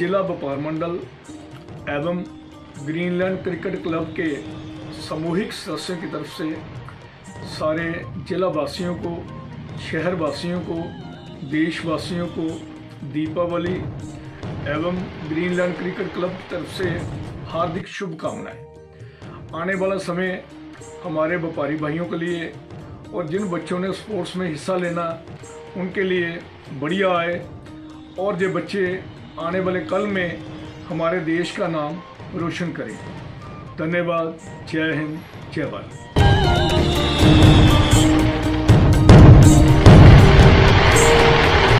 जिला व्यापार मंडल एवं ग्रीनलैंड क्रिकेट क्लब के सामूहिक सदस्यों की तरफ़ से सारे जिला वासियों को शहर वासियों को, देशवासियों को दीपावली एवं ग्रीनलैंड क्रिकेट क्लब की तरफ़ से हार्दिक शुभकामनाएँ। आने वाला समय हमारे व्यापारी भाइयों के लिए और जिन बच्चों ने स्पोर्ट्स में हिस्सा लेना, उनके लिए बढ़िया आए और जो बच्चे आने वाले कल में हमारे देश का नाम रोशन करें। धन्यवाद। जय हिंद। जय भारत।